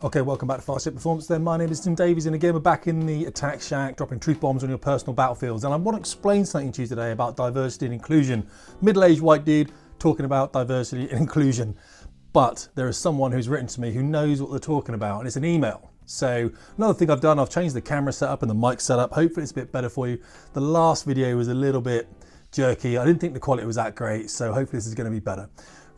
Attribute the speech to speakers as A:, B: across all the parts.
A: Okay, welcome back to Fast Jet Performance then. My name is Tim Davies and again we're back in the attack shack dropping truth bombs on your personal battlefields and I want to explain something to you today about diversity and inclusion. Middle-aged white dude talking about diversity and inclusion. But there is someone who's written to me who knows what they're talking about and it's an email. So another thing I've done, I've changed the camera setup and the mic setup. Hopefully it's a bit better for you. The last video was a little bit jerky. I didn't think the quality was that great, so hopefully this is going to be better.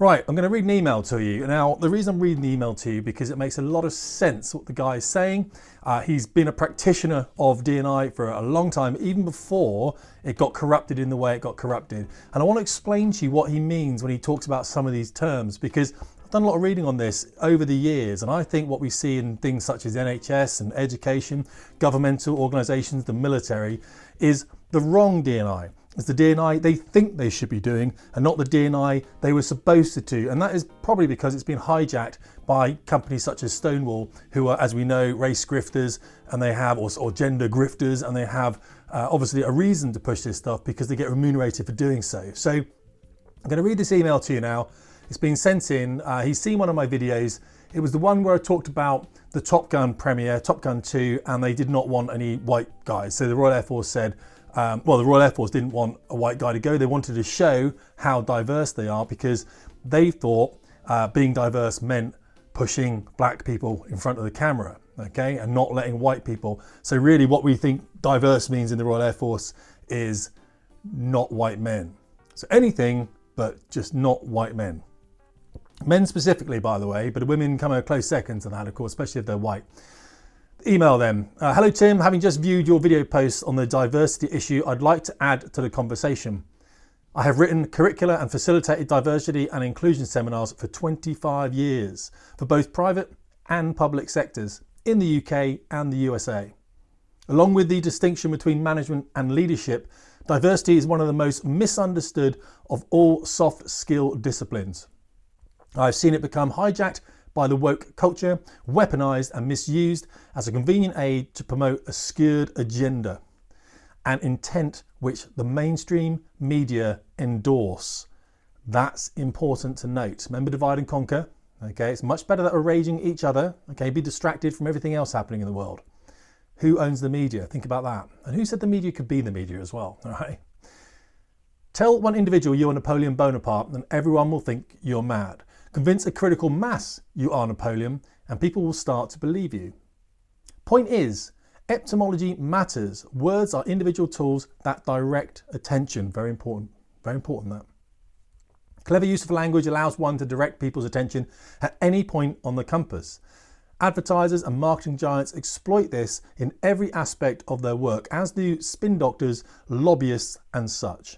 A: Right, I'm going to read an email to you. Now, the reason I'm reading the email to you because it makes a lot of sense what the guy is saying. Uh, he's been a practitioner of D&I for a long time, even before it got corrupted in the way it got corrupted. And I want to explain to you what he means when he talks about some of these terms because I've done a lot of reading on this over the years, and I think what we see in things such as NHS and education, governmental organisations, the military, is the wrong D&I. It's the D&I they think they should be doing and not the D&I they were supposed to do. And that is probably because it's been hijacked by companies such as Stonewall, who are, as we know, race grifters and they have, or, or gender grifters, and they have uh, obviously a reason to push this stuff because they get remunerated for doing so. So I'm going to read this email to you now. It's been sent in. Uh, he's seen one of my videos. It was the one where I talked about the Top Gun premiere, Top Gun 2, and they did not want any white guys. So the Royal Air Force said, um, well, the Royal Air Force didn't want a white guy to go. They wanted to show how diverse they are because they thought uh, being diverse meant pushing black people in front of the camera, okay, and not letting white people. So really what we think diverse means in the Royal Air Force is not white men. So anything but just not white men. Men specifically, by the way, but women come a close second to that, of course, especially if they're white. Email them. Uh, Hello Tim, having just viewed your video post on the diversity issue, I'd like to add to the conversation. I have written curricula and facilitated diversity and inclusion seminars for 25 years for both private and public sectors in the UK and the USA. Along with the distinction between management and leadership, diversity is one of the most misunderstood of all soft skill disciplines. I've seen it become hijacked by the woke culture, weaponized and misused as a convenient aid to promote a skewed agenda, an intent which the mainstream media endorse. That's important to note. Remember divide and conquer? Okay, it's much better that we're raging each other. Okay, be distracted from everything else happening in the world. Who owns the media? Think about that. And who said the media could be the media as well? Right. Tell one individual you're Napoleon Bonaparte and everyone will think you're mad. Convince a critical mass you are Napoleon and people will start to believe you. Point is, etymology matters. Words are individual tools that direct attention. Very important. Very important that. Clever use of language allows one to direct people's attention at any point on the compass. Advertisers and marketing giants exploit this in every aspect of their work, as do spin doctors, lobbyists, and such.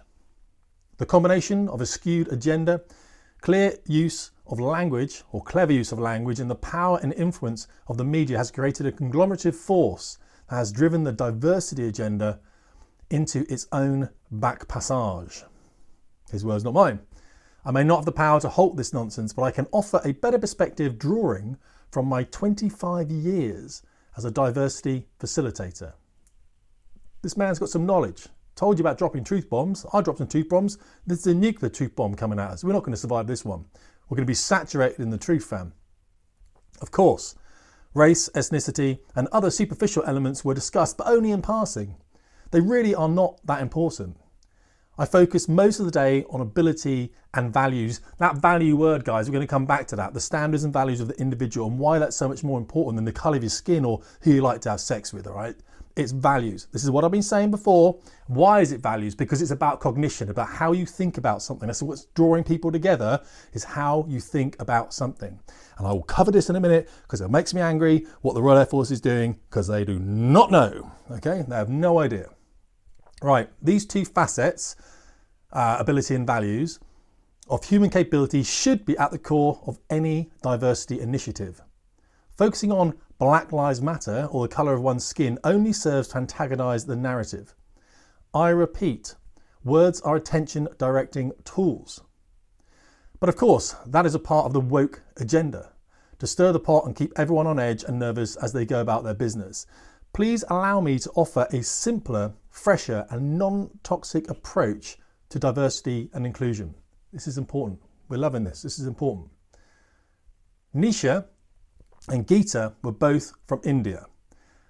A: The combination of a skewed agenda, clear use of language or clever use of language and the power and influence of the media has created a conglomerative force that has driven the diversity agenda into its own back passage. His words, not mine. I may not have the power to halt this nonsense, but I can offer a better perspective drawing from my 25 years as a diversity facilitator. This man's got some knowledge. Told you about dropping truth bombs. I dropped some truth bombs. This is a nuclear truth bomb coming at us. We're not going to survive this one. We're going to be saturated in the truth fam. Of course, race, ethnicity, and other superficial elements were discussed, but only in passing. They really are not that important. I focus most of the day on ability and values. That value word, guys, we're going to come back to that. The standards and values of the individual and why that's so much more important than the colour of your skin or who you like to have sex with, all right? It's values. This is what I've been saying before. Why is it values? Because it's about cognition, about how you think about something. That's what's drawing people together is how you think about something. And I will cover this in a minute because it makes me angry what the Royal Air Force is doing because they do not know. Okay, they have no idea. Right, these two facets, uh, ability and values, of human capability should be at the core of any diversity initiative. Focusing on Black Lives Matter or the colour of one's skin only serves to antagonise the narrative. I repeat, words are attention directing tools. But of course, that is a part of the woke agenda to stir the pot and keep everyone on edge and nervous as they go about their business. Please allow me to offer a simpler, fresher, and non toxic approach to diversity and inclusion. This is important. We're loving this. This is important. Nisha and Geeta were both from India.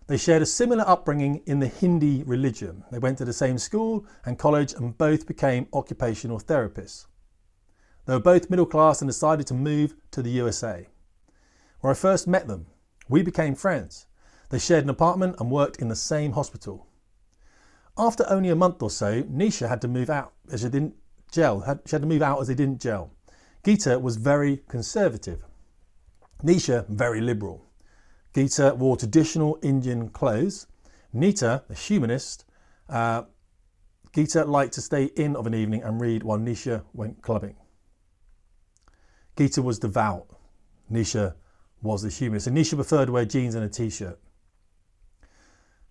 A: They shared a similar upbringing in the Hindi religion. They went to the same school and college and both became occupational therapists. They were both middle class and decided to move to the USA. Where I first met them, we became friends. They shared an apartment and worked in the same hospital. After only a month or so, Nisha had to move out as she didn't gel. She had to move out as they didn't gel. Geeta was very conservative. Nisha, very liberal. Geeta wore traditional Indian clothes. Nita, a humanist, uh, liked to stay in of an evening and read while Nisha went clubbing. Geeta was devout. Nisha was the humanist. And Nisha preferred to wear jeans and a t-shirt.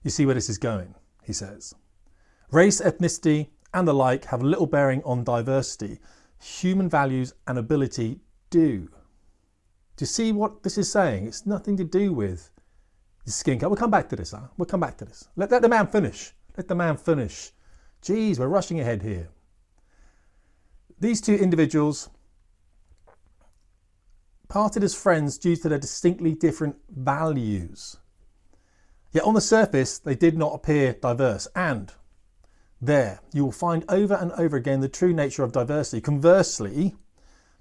A: You see where this is going, he says. Race, ethnicity, and the like have little bearing on diversity. Human values and ability do. Do you see what this is saying? It's nothing to do with the skin color. We'll come back to this, huh? We'll come back to this. Let, let the man finish. Let the man finish. Geez, we're rushing ahead here. These two individuals parted as friends due to their distinctly different values. Yet on the surface, they did not appear diverse. And there, you will find over and over again the true nature of diversity. Conversely,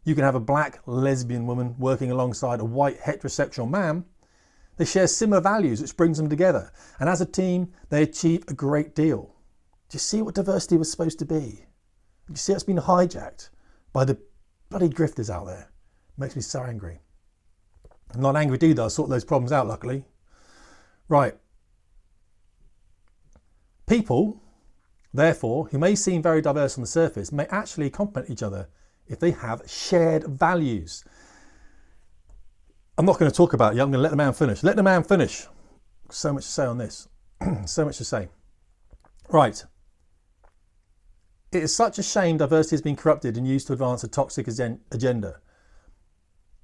A: you can have a black lesbian woman working alongside a white heterosexual man. They share similar values, which brings them together. And as a team, they achieve a great deal. Do you see what diversity was supposed to be? Do you see it's been hijacked by the bloody grifters out there? It makes me so angry. I'm not angry either. I sort those problems out, luckily. Right. People, therefore, who may seem very diverse on the surface, may actually complement each other if they have shared values. I'm not going to talk about it. I'm going to let the man finish. Let the man finish. So much to say on this. so much to say. Right. It is such a shame diversity has been corrupted and used to advance a toxic agenda.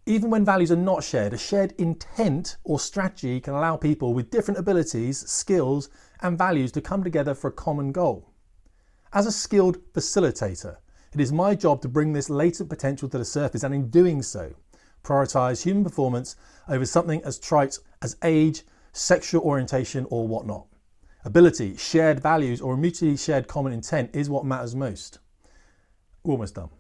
A: Even when values are not shared, a shared intent or strategy can allow people with different abilities, skills, and values to come together for a common goal. As a skilled facilitator, it is my job to bring this latent potential to the surface and in doing so, prioritise human performance over something as trite as age, sexual orientation, or whatnot. Ability, shared values, or a mutually shared common intent is what matters most. almost done.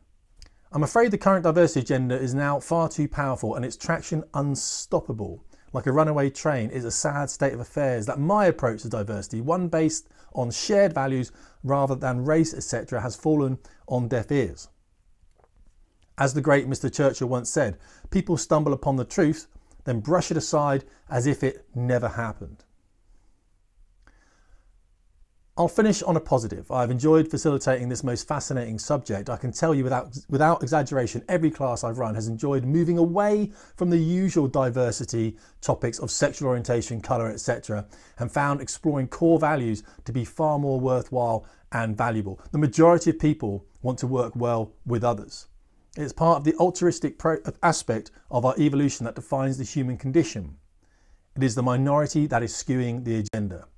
A: I'm afraid the current diversity agenda is now far too powerful and its traction unstoppable. Like a runaway train is a sad state of affairs that my approach to diversity, one based on shared values rather than race, etc., has fallen on deaf ears. As the great Mr. Churchill once said, people stumble upon the truth, then brush it aside as if it never happened. I'll finish on a positive. I've enjoyed facilitating this most fascinating subject. I can tell you without, without exaggeration, every class I've run has enjoyed moving away from the usual diversity topics of sexual orientation, colour, etc., and found exploring core values to be far more worthwhile and valuable. The majority of people want to work well with others. It's part of the altruistic aspect of our evolution that defines the human condition. It is the minority that is skewing the agenda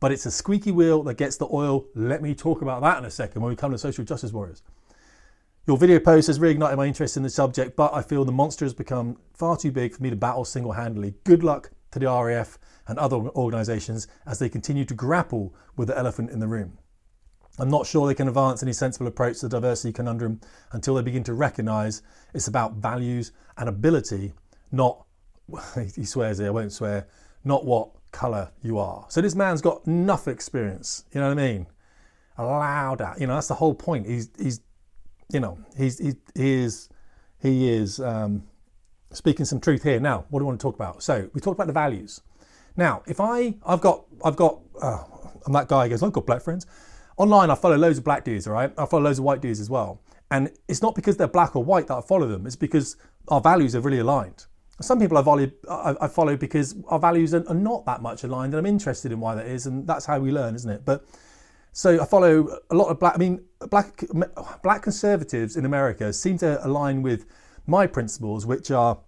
A: but it's a squeaky wheel that gets the oil. Let me talk about that in a second when we come to social justice warriors. Your video post has reignited my interest in the subject, but I feel the monster has become far too big for me to battle single-handedly. Good luck to the RAF and other organisations as they continue to grapple with the elephant in the room. I'm not sure they can advance any sensible approach to the diversity conundrum until they begin to recognise it's about values and ability, not, he swears here, I won't swear, not what colour you are. So this man's got enough experience, you know what I mean? Allowed out, you know, that's the whole point. He's, he's you know, he's, he, he is, he is um, speaking some truth here. Now, what do we want to talk about? So we talked about the values. Now, if I, I've got, I've got, uh, I'm that guy who goes, I've got black friends. Online, I follow loads of black dudes, all right? I follow loads of white dudes as well. And it's not because they're black or white that I follow them. It's because our values are really aligned. Some people I, value, I, I follow because our values are, are, not that much aligned, and I'm interested in why that is, and that's how we learn, isn't it? But so I follow a lot of black. I mean, black black conservatives in America seem to align with my principles, which are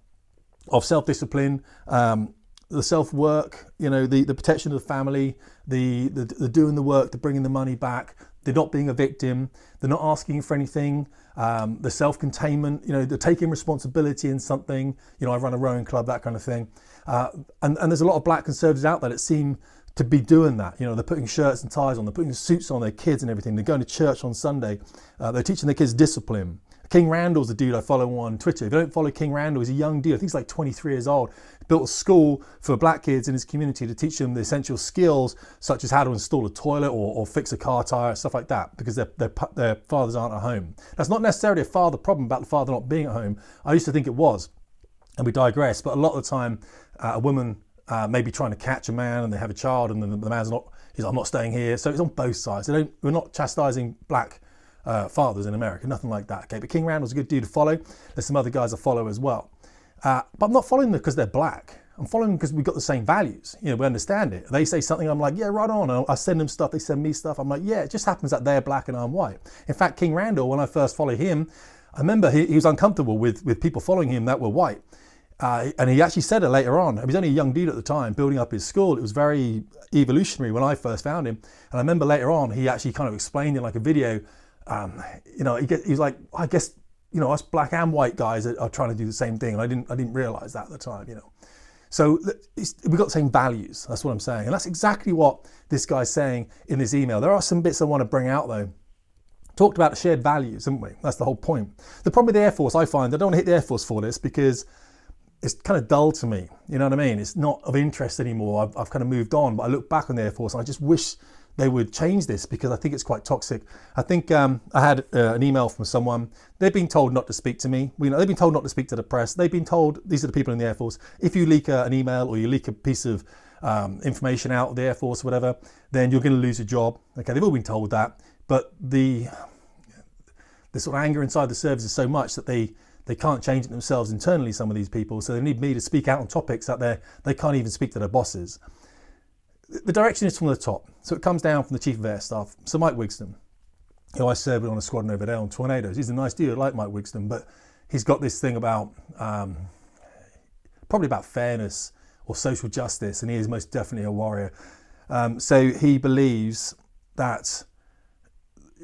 A: of self-discipline, um, the self-work, you know, the, the protection of the family, the, the, the doing the work, the bringing the money back, They're not being a victim. They're not asking for anything. Um, the self-containment, you know, they're taking responsibility in something. You know, I run a rowing club, that kind of thing. Uh, and, and there's a lot of black conservatives out there that seem to be doing that. You know, they're putting shirts and ties on, they're putting suits on their kids and everything. They're going to church on Sunday. Uh, they're teaching their kids discipline. King Randall's a dude I follow on Twitter. If you don't follow King Randall, he's a young dude. I think he's like 23 years old. Built a school for black kids in his community to teach them the essential skills, such as how to install a toilet or, or fix a car tire, stuff like that, because their, their, their fathers aren't at home. That's not necessarily a father problem about the father not being at home. I used to think it was, and we digress. But a lot of the time, uh, a woman uh, maybe trying to catch a man and they have a child, and the, the man's not. He's like, I'm not staying here. So it's on both sides. They don't, we're not chastising black uh, fathers in America, nothing like that. Okay, but King Randall's a good dude to follow. There's some other guys I follow as well. Uh, but I'm not following them because they're black. I'm following them because we've got the same values. You know, we understand it. They say something, I'm like, yeah, right on. I send them stuff, they send me stuff. I'm like, yeah, it just happens that they're black and I'm white. In fact, King Randall, when I first followed him, I remember he, he was uncomfortable with, with people following him that were white. Uh, and he actually said it later on. He was only a young dude at the time, building up his school. It was very evolutionary when I first found him. And I remember later on, he actually kind of explained in like a video um, you know, he, get, he was like, I guess, you know, us black and white guys are, are, trying to do the same thing. And I didn't, I didn't realize that at the time, you know. So we've got the same values. That's what I'm saying. And that's exactly what this guy's saying in this email. There are some bits I want to bring out though. Talked about shared values, haven't we? That's the whole point. The problem with the Air Force, I find, I don't want to hit the Air Force for this because it's kind of dull to me. You know what I mean? It's not of interest anymore. I've, I've kind of moved on, but I look back on the Air Force and I just wish they would change this because I think it's quite toxic. I think um, I had uh, an email from someone. They've been told not to speak to me. You know, they've been told not to speak to the press. They've been told these are the people in the Air Force. If you leak a, an email or you leak a piece of um, information out of the Air Force or whatever, then you're going to lose your job. Okay, they've all been told that, but the the sort of anger inside the service is so much that they they can't change it themselves internally. Some of these people, so they need me to speak out on topics that they they can't even speak to their bosses the direction is from the top. So it comes down from the Chief of Air Staff, Sir Mike Wigston, who I served on a squadron over there on Tornadoes. He's a nice dude, I like Mike Wigston, but he's got this thing about um, probably about fairness or social justice, and he is most definitely a warrior. Um, so he believes that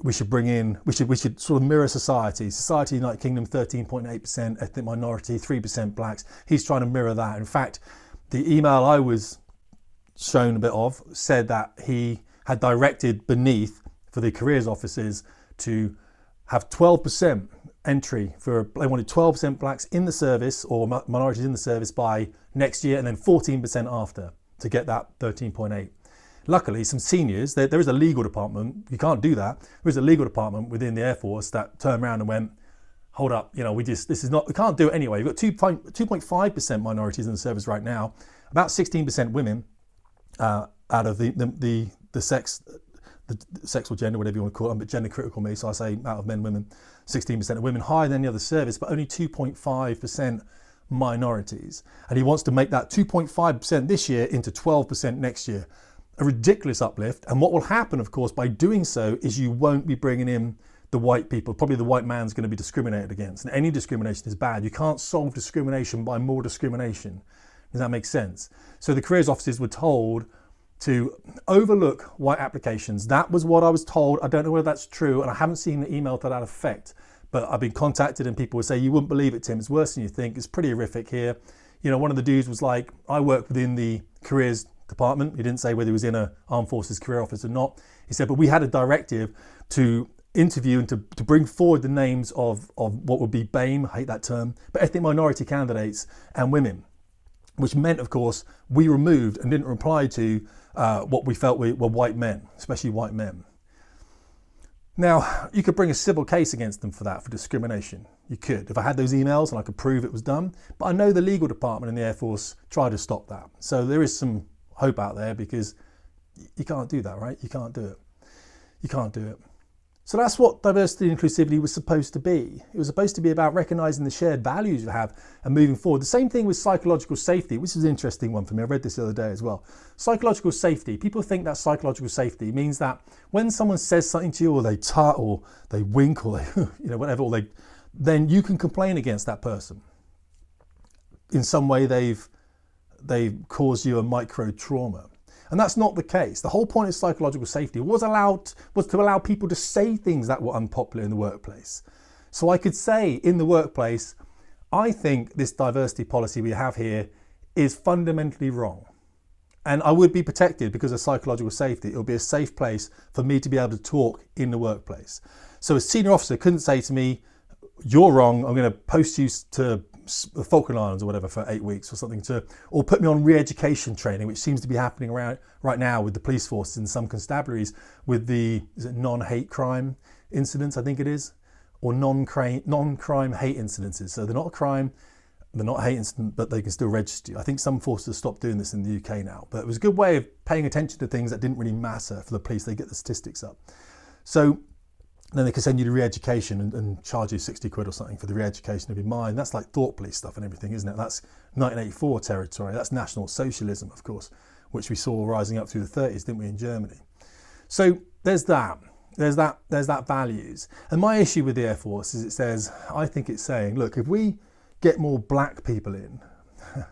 A: we should bring in, we should we should sort of mirror society. Society United Kingdom, 13.8% ethnic minority, 3% blacks. He's trying to mirror that. In fact, the email I was shown a bit of, said that he had directed beneath for the careers officers to have 12% entry for they wanted 12% blacks in the service or minorities in the service by next year and then 14% after to get that 13.8 luckily some seniors there, there is a legal department you can't do that there is a legal department within the air force that turned around and went hold up you know we just this is not we can't do it anyway. We've got 2.5% minorities in the service right now about 16% women uh, out of the, the, the, the sex, the sex or gender, whatever you want to call it, but gender critical me, so I say out of men, women, 16% of women, higher than any other service, but only 2.5% minorities. And he wants to make that 2.5% this year into 12% next year. A ridiculous uplift. And what will happen, of course, by doing so is you won't be bringing in the white people. Probably the white man's going to be discriminated against. And any discrimination is bad. You can't solve discrimination by more discrimination. Does that make sense? So the careers officers were told to overlook white applications. That was what I was told. I don't know whether that's true, and I haven't seen the email to that effect. But I've been contacted, and people would say, "You wouldn't believe it, Tim. It's worse than you think. It's pretty horrific here." You know, one of the dudes was like, "I work within the careers department." He didn't say whether he was in a armed forces career office or not. He said, "But we had a directive to interview and to, to bring forward the names of, of what would be BAME, I hate that term, but ethnic minority candidates and women which meant, of course, we removed and didn't reply to uh, what we felt were, were white men, especially white men. Now, you could bring a civil case against them for that, for discrimination. You could, if I had those emails and I could prove it was done. But I know the legal department in the Air Force tried to stop that. So there is some hope out there because you can't do that, right? You can't do it. You can't do it. So that's what diversity and inclusivity was supposed to be. It was supposed to be about recognizing the shared values you have and moving forward. The same thing with psychological safety, which is an interesting one for me. I read this the other day as well. Psychological safety. People think that psychological safety means that when someone says something to you or they tut or they wink or they, you know, whatever, or they, then you can complain against that person. In some way they've, they've caused you a micro trauma. And that's not the case. The whole point of psychological safety was allowed was to allow people to say things that were unpopular in the workplace. So I could say in the workplace, I think this diversity policy we have here is fundamentally wrong. And I would be protected because of psychological safety. It would be a safe place for me to be able to talk in the workplace. So a senior officer couldn't say to me, you're wrong, I'm going to post you to the Falkland Islands or whatever for eight weeks or something to, or put me on re-education training, which seems to be happening around right now with the police force in some constabularies with the non-hate crime incidents, I think it is, or non-crime non-crime hate incidences. So they're not a crime, they're not hate incident, but they can still register. I think some forces have stopped doing this in the UK now, but it was a good way of paying attention to things that didn't really matter for the police. They get the statistics up. So then they can send you to re-education and, and, charge you 60 quid or something for the re-education of your mind. That's like thought police stuff and everything, isn't it? That's 1984 territory. That's National Socialism, of course, which we saw rising up through the 30s, didn't we, in Germany? So there's that. There's that. There's that values. And my issue with the Air Force is it says, I think it's saying, look, if we get more black people in,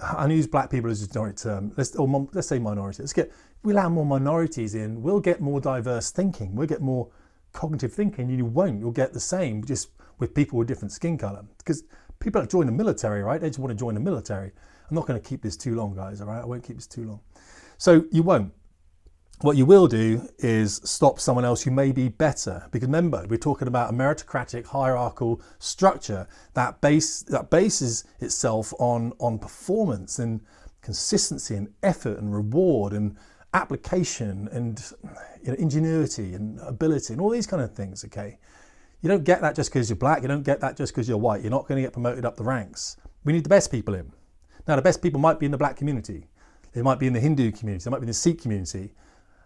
A: I use black people as a generic term. Let's, or let's say minority. Let's get. We allow more minorities in, we'll get more diverse thinking. We'll get more cognitive thinking, you won't. You'll get the same just with people with different skin color. Because people that join the military, right? They just want to join the military. I'm not going to keep this too long, guys, all right? I won't keep this too long. So you won't. What you will do is stop someone else who may be better. Because remember, we're talking about a meritocratic hierarchical structure that base that bases itself on on performance and consistency and effort and reward and application and you know, ingenuity and ability and all these kind of things, okay? You don't get that just because you're black. You don't get that just because you're white. You're not going to get promoted up the ranks. We need the best people in. Now, the best people might be in the black community. They might be in the Hindu community. They might be in the Sikh community.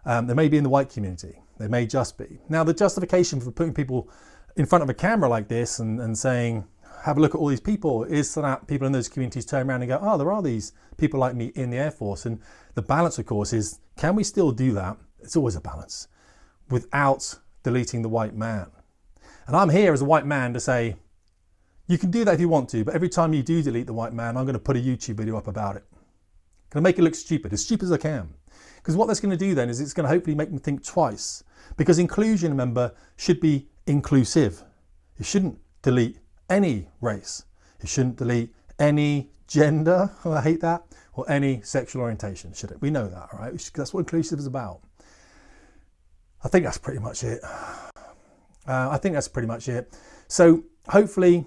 A: Um, they may be in the white community. They may just be. Now, the justification for putting people in front of a camera like this and, and saying, have a look at all these people is so that people in those communities turn around and go, oh, there are these people like me in the Air Force. And the balance, of course, is can we still do that? It's always a balance without deleting the white man. And I'm here as a white man to say, you can do that if you want to, but every time you do delete the white man, I'm going to put a YouTube video up about it. I'm Going to make it look stupid, as stupid as I can. Because what that's going to do then is it's going to hopefully make me think twice. Because inclusion, remember, should be inclusive. It shouldn't delete any race. It shouldn't delete any gender, I hate that, or any sexual orientation, should it? We know that, right? That's what inclusive is about. I think that's pretty much it. Uh, I think that's pretty much it. So hopefully,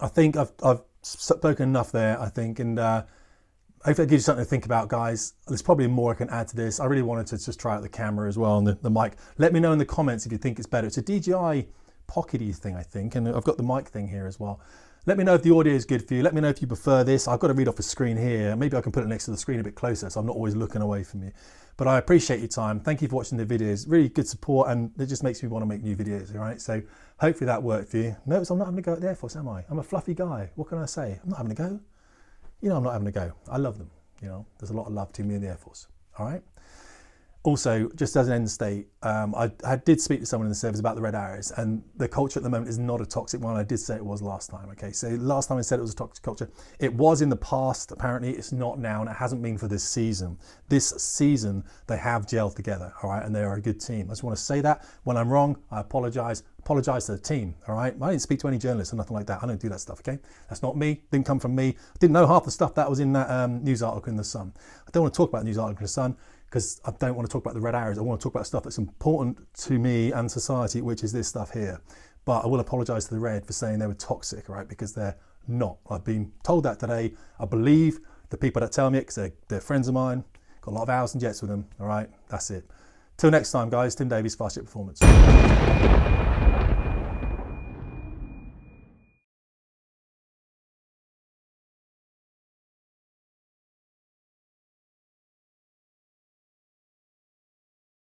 A: I think I've, I've spoken enough there, I think, and uh, hopefully it gives you something to think about, guys. There's probably more I can add to this. I really wanted to just try out the camera as well and the, the mic. Let me know in the comments if you think it's better. It's a DJI pockety thing, I think, and I've got the mic thing here as well. Let me know if the audio is good for you. Let me know if you prefer this. I've got to read off the screen here. Maybe I can put it next to the screen a bit closer so I'm not always looking away from you. But I appreciate your time. Thank you for watching the videos. Really good support and it just makes me want to make new videos, all right? So hopefully that worked for you. Notice I'm not having to go at the Air Force, am I? I'm a fluffy guy. What can I say? I'm not having to go. You know I'm not having to go. I love them. You know, there's a lot of love to me in the Air Force, all right? Also, just as an end state, um, I, I, did speak to someone in the service about the red arrows, and the culture at the moment is not a toxic one. I did say it was last time. Okay, so last time I said it was a toxic culture. It was in the past. Apparently, it's not now, and it hasn't been for this season. This season, they have gelled together. All right, and they are a good team. I just want to say that. When I'm wrong, I apologise. Apologise to the team. All right, I didn't speak to any journalists or nothing like that. I don't do that stuff. Okay, that's not me. Didn't come from me. Didn't know half the stuff that was in that um, news article in the Sun. I don't want to talk about the news article in the Sun because I don't want to talk about the red arrows. I want to talk about stuff that's important to me and society, which is this stuff here. But I will apologise to the red for saying they were toxic, right? Because they're not. I've been told that today. I believe the people that tell me it because they're, they're friends of mine. Got a lot of hours and jets with them. All right, that's it. Till next time, guys. Tim Davies, Fast Jet Performance.